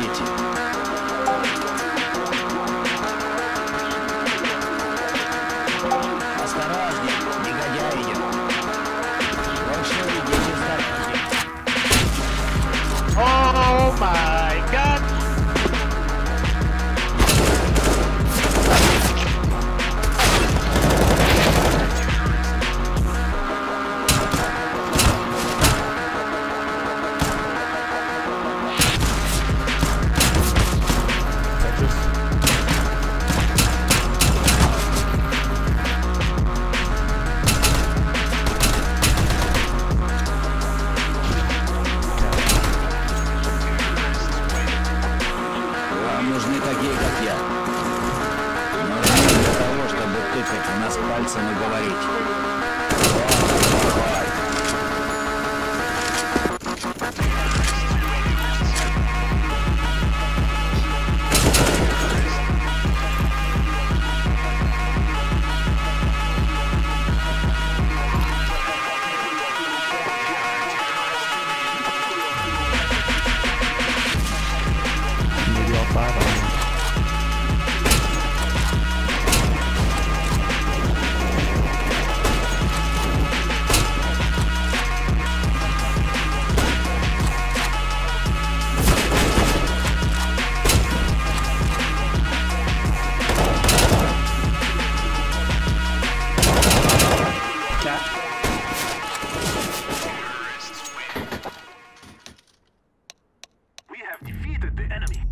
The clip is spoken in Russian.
业绩 людей, как я. Но для того, чтобы тыкать в нас пальцем и говорить. defeated the enemy.